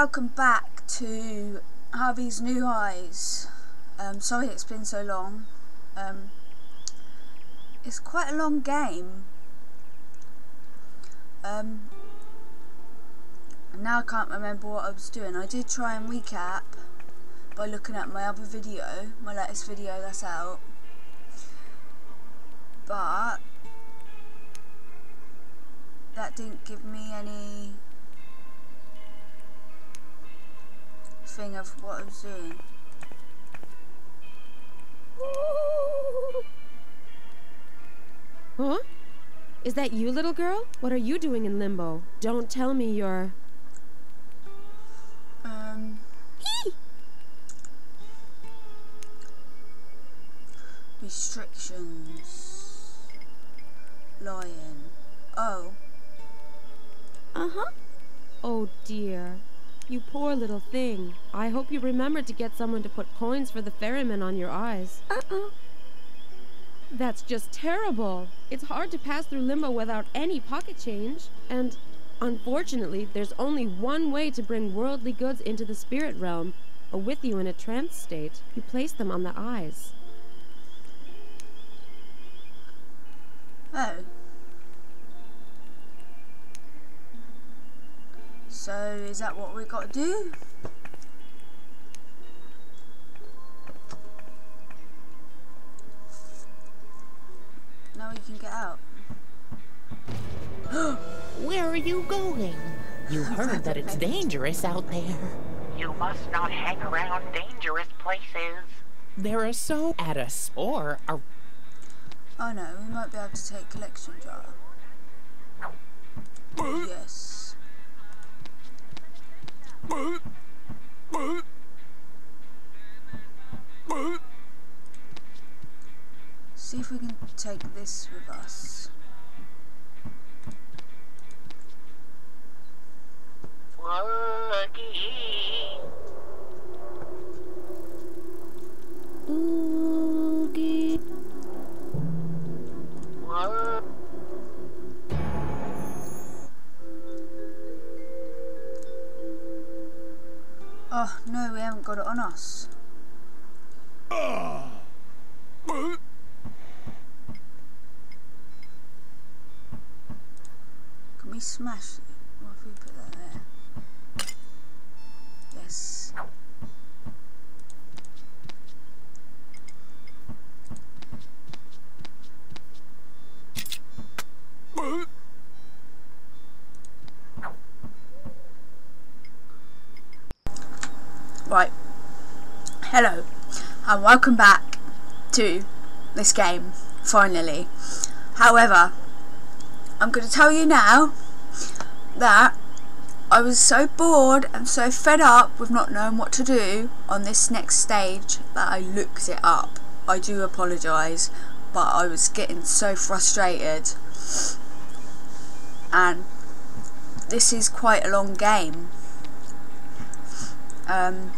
Welcome back to Harvey's New Eyes. Um, sorry it's been so long. Um, it's quite a long game. Um, now I can't remember what I was doing. I did try and recap by looking at my other video, my latest video that's out. But that didn't give me any thing of what I was doing. Huh? Is that you, little girl? What are you doing in limbo? Don't tell me you're... Um. Restrictions. Lion. Oh. Uh-huh. Oh, dear. You poor little thing. I hope you remembered to get someone to put coins for the ferryman on your eyes. Uh-uh. That's just terrible. It's hard to pass through limbo without any pocket change. And unfortunately, there's only one way to bring worldly goods into the spirit realm, or with you in a trance state. You place them on the eyes. Oh. So, is that what we got to do? Now we can get out. Where are you going? You heard that it's dangerous out there. You must not hang around dangerous places. There are so at us or a Oh no, we might be able to take collection jar. yes. See if we can take this with us. Oh no, we haven't got it on us. Can we smash it? What if we put that there? Yes. Right. Hello, and welcome back to this game, finally. However, I'm going to tell you now that I was so bored and so fed up with not knowing what to do on this next stage that I looked it up. I do apologise, but I was getting so frustrated. And this is quite a long game. Um,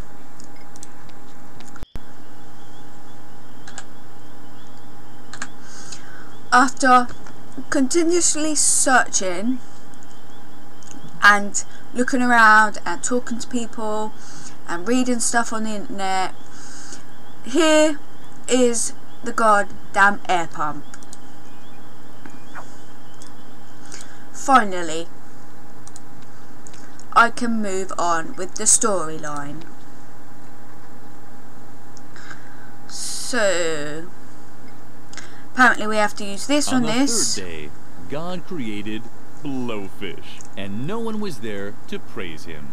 after continuously searching and looking around and talking to people and reading stuff on the internet, here is the goddamn air pump. Finally, I can move on with the storyline. So, apparently we have to use this on, On the this. third day, God created Blowfish, and no one was there to praise him.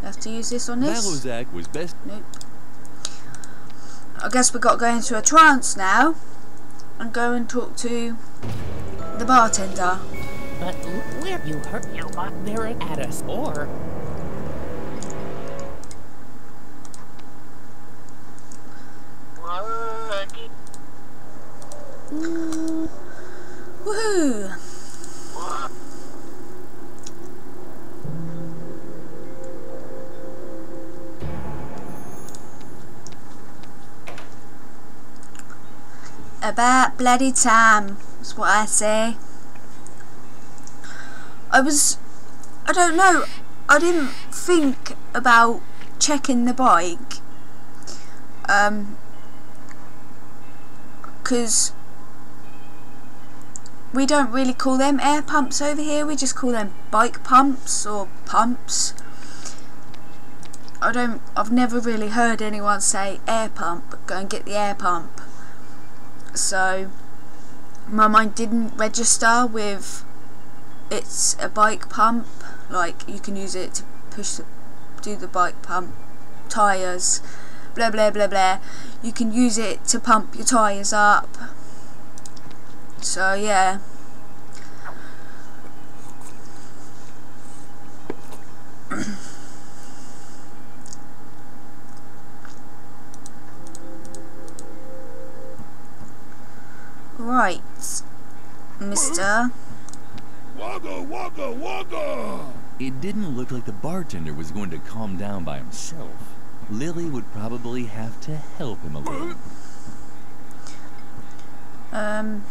We have to use this on this. Malozak was best Nope. I guess we've got to go into a trance now and go and talk to the bartender. but where you hurt You must there at us or About bloody time, That's what I say. I was I don't know. I didn't think about checking the bike. Um, because we don't really call them air pumps over here. We just call them bike pumps or pumps. I don't. I've never really heard anyone say air pump. Go and get the air pump. So my mind didn't register with it's a bike pump. Like you can use it to push the, do the bike pump tires. Blah blah blah blah. You can use it to pump your tires up. So yeah. right, Mister. Wagga, wagga, wagga! It didn't look like the bartender was going to calm down by himself. Lilli would probably have to help him a little. Um.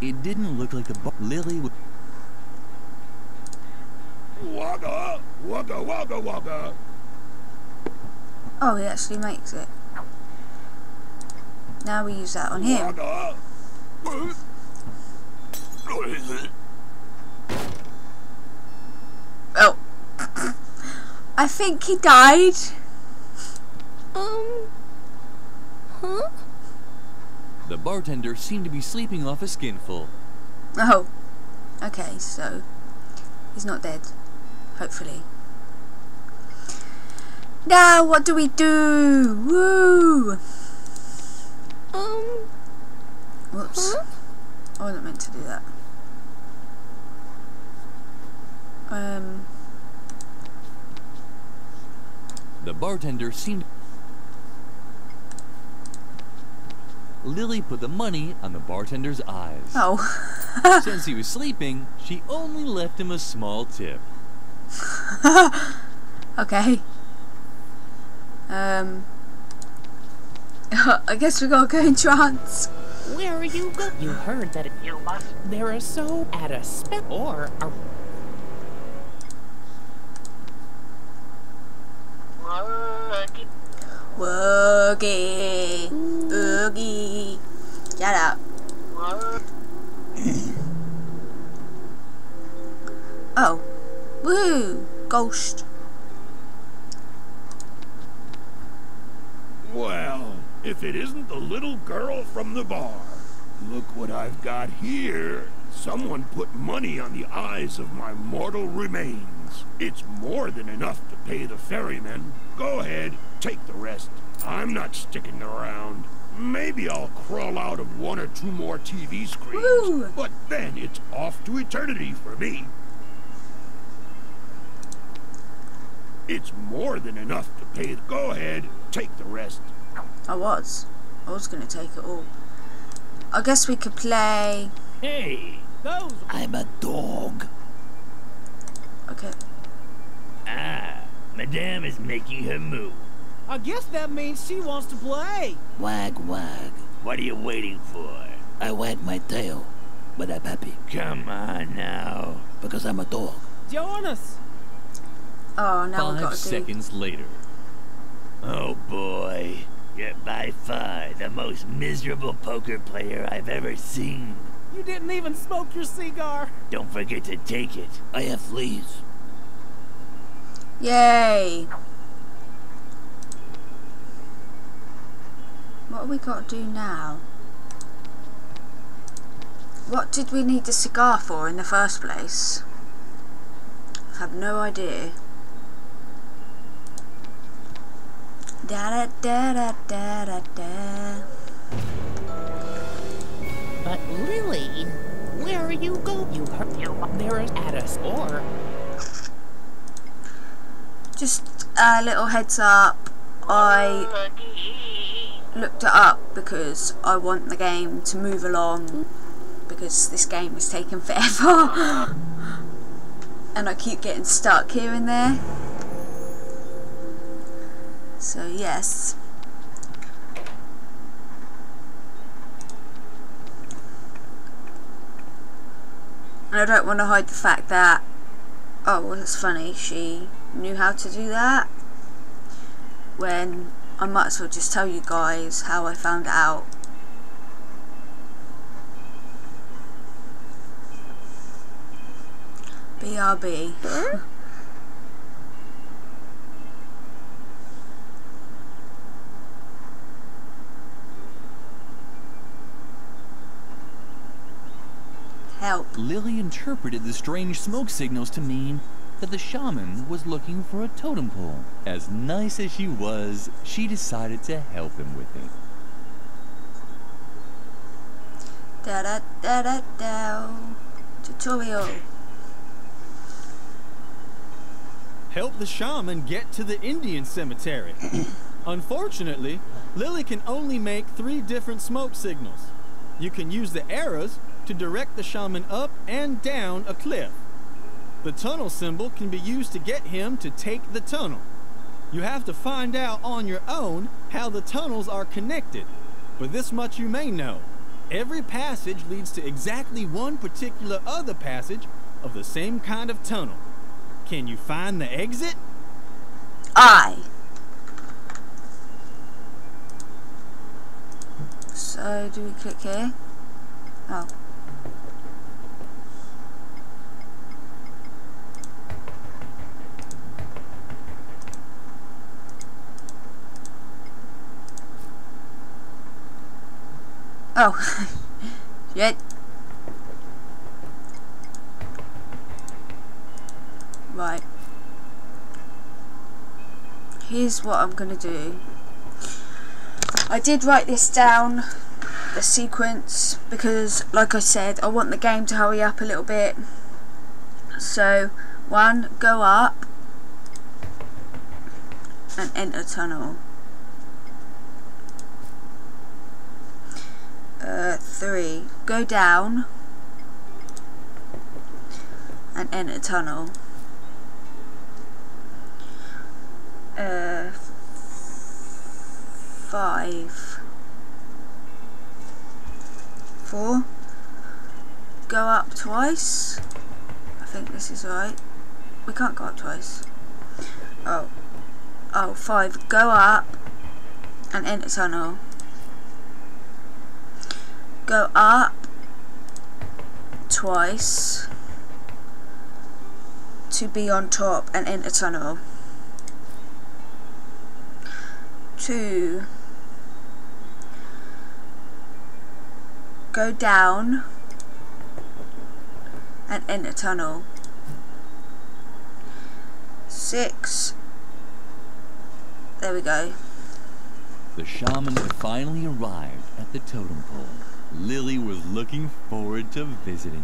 It didn't look like the bar- Lilli would. Wagga, wagga, wagga, wagga! Oh, he actually makes it. Now we use that on him. Oh. I think he died. Um. Huh? The bartender seemed to be sleeping off a skinful. Oh. Okay, so he's not dead. Hopefully. Now what do we do? Woo! Whoops. Huh? I wasn't meant to do that. Um. The bartender seemed. Lilli put the money on the bartender's eyes. Oh. Since he was sleeping, she only left him a small tip. okay. Um. I guess we gotta go in trance. Where are you go? You heard that You must there is so at a spell or a work. Woogie. Oogie. Shut up. Oh. Woo! Ghost. Well, if it isn't the little girl from the bar. Look what I've got here. Someone put money on the eyes of my mortal remains. It's more than enough to pay the ferryman. Go ahead, take the rest. I'm not sticking around. Maybe I'll crawl out of one or two more TV screens, Woo! but then it's off to eternity for me. It's more than enough to pay. the. Go ahead, take the rest. I was. I was gonna take it all. I guess we could play. Hey, those. I'm a dog. Okay. Ah, Madame is making her move. I guess that means she wants to play. Wag wag. What are you waiting for? I wag my tail, but I'm happy Come on now. because I'm a dog. Join us. Oh, now we Five gotta do. seconds later. Oh boy, you're by far the most miserable poker player I've ever seen. You didn't even smoke your cigar. Don't forget to take it. I have fleas. Yay! What have we got to do now? What did we need the cigar for in the first place? I have no idea. Da da da da da da. But Lilli, where are you go? You heard You there at us or Just a little heads up. I looked it up because I want the game to move along because this game is taking forever and I keep getting stuck here and there. So yes. And I don't want to hide the fact that, oh, well, it's funny, she knew how to do that. When I might as well just tell you guys how I found out. BRB. Help. Lilli interpreted the strange smoke signals to mean that the shaman was looking for a totem pole. As nice as she was, she decided to help him with it. Da da da da da. Tutorial. Help the shaman get to the Indian cemetery. Unfortunately, Lilli can only make three different smoke signals. You can use the arrows to direct the shaman up and down a cliff. The tunnel symbol can be used to get him to take the tunnel. You have to find out on your own how the tunnels are connected. But this much you may know. Every passage leads to exactly one particular other passage of the same kind of tunnel. Can you find the exit? I. So, do we click here? Oh. Oh. Yet. Right. Here's what I'm gonna do. I did write this down, the sequence, because like I said, I want the game to hurry up a little bit. So, one, go up and enter tunnel. Uh, three, go down and enter tunnel. Uh, five, four, go up twice. I think this is right. We can't go up twice. Oh, oh, five, go up and enter tunnel. Go up twice to be on top and enter tunnel. Two. Go down and enter tunnel. Six. There we go. The shaman had finally arrived at the totem pole. Lilli was looking forward to visiting.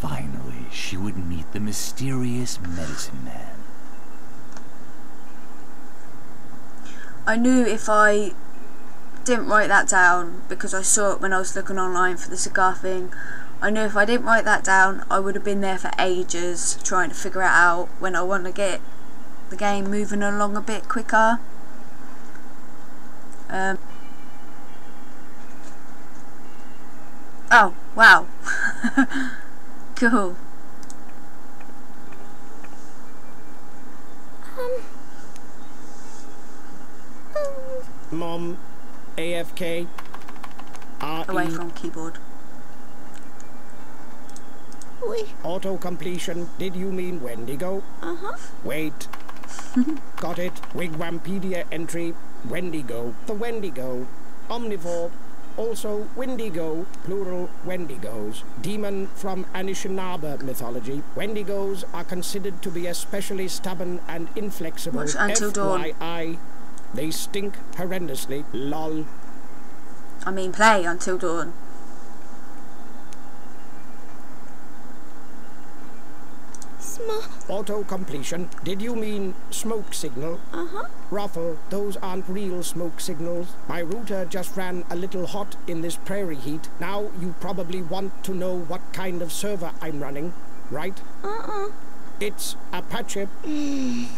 Finally, she would meet the mysterious medicine man. I knew if I didn't write that down because I saw it when I was looking online for the cigar thing. I knew if I didn't write that down, I would have been there for ages trying to figure it out when I want to get the game moving along a bit quicker. Um, oh, wow. cool. Um. Mom, AFK, Away from keyboard. auto completion. Did you mean Wendigo? Uh huh. Wait. Got it. Wigwampedia entry. Wendigo. The Wendigo. Omnivore. Also Wendigo, plural Wendigos. Demon from Anishinaabe mythology. Wendigos are considered to be especially stubborn and inflexible. Watch Until Dawn. They stink horrendously. Lol. I mean play until dawn. Auto completion. Did you mean smoke signal? Uh huh. Ruffle, those aren't real smoke signals. My router just ran a little hot in this prairie heat. Now you probably want to know what kind of server I'm running, right? Uh uh. It's Apache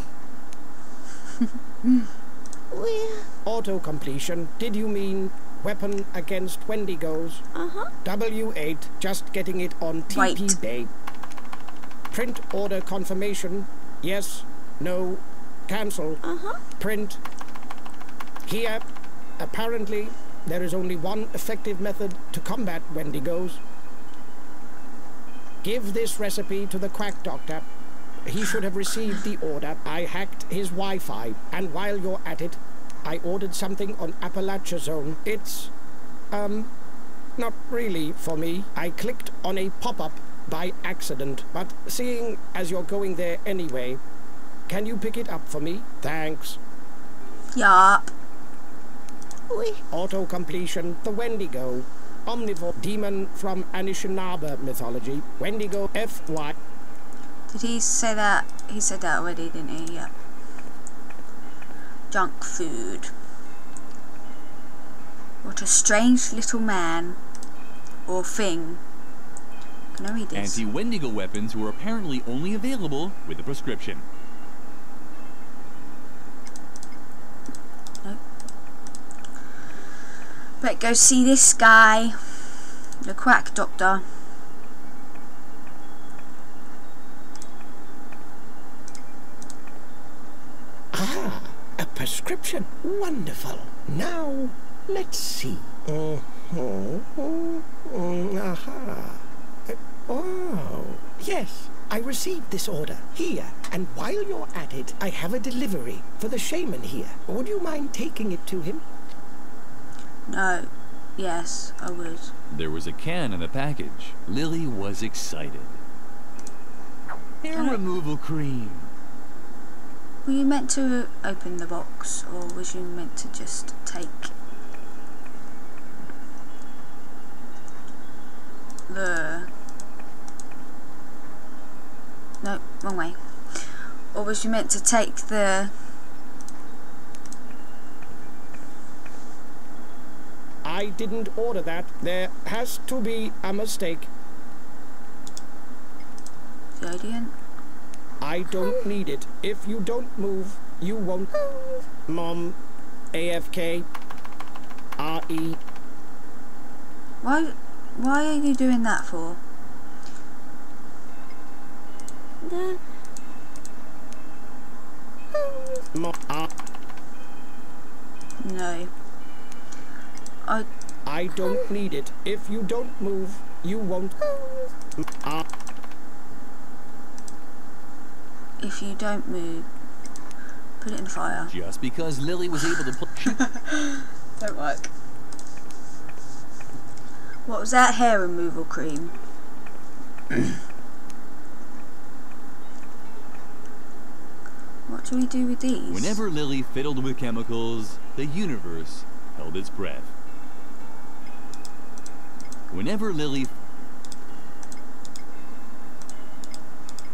Well. auto completion. Did you mean weapon against Wendigos? Uh huh. W8, just getting it on TP Wait. day. Print order confirmation. Yes, no, cancel. Uh-huh. Print. Here, apparently, there is only one effective method to combat Wendigos. Give this recipe to the quack doctor. He should have received the order. I hacked his Wi-Fi, and while you're at it, I ordered something on Appalachia Zone. It's, um, not really for me. I clicked on a pop-up by accident, but seeing as you're going there anyway, can you pick it up for me? Thanks. Yup. Auto completion, the Wendigo. Omnivore demon from Anishinaabe mythology. Wendigo FY. Did he say that? He said that already, didn't he? Yep. Junk food. What a strange little man. Or thing. Can I read this? Anti-Wendigo weapons were apparently only available with a prescription. But go see this guy. The quack doctor. Ah, a prescription. Wonderful. Now, let's see. Uh-huh. Mm, aha. Oh, yes. I received this order here, and while you're at it, I have a delivery for the shaman here. Would you mind taking it to him? No. Yes, I would. There was a can in the package. Lilli was excited. Hair Can I- removal cream. Were you meant to open the box, or was you meant to just take the... No, wrong way. Or was you meant to take the... I didn't order that. There has to be a mistake. Gradient? I don't need it. If you don't move, you won't. Mom, AFK, RE. Why, why are you doing that for? The No. I, I don't need it. If you don't move, you won't. If you don't move, put it in the fire. Just because Lilli was able to put... She Don't work. What was that hair removal cream? what do we do with these? Whenever Lilli fiddled with chemicals, the universe held its breath. Whenever Lilli...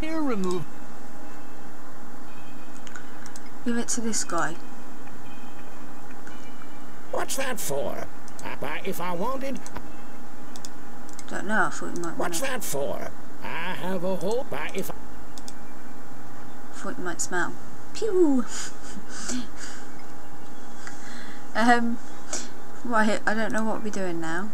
Hair remove... Give it to this guy. What's that for? Uh, if I wanted, Don't know, I thought you might want what's to, that for? I have a hope But if thought you might smell. Pew! um, right, I don't know what we're doing now.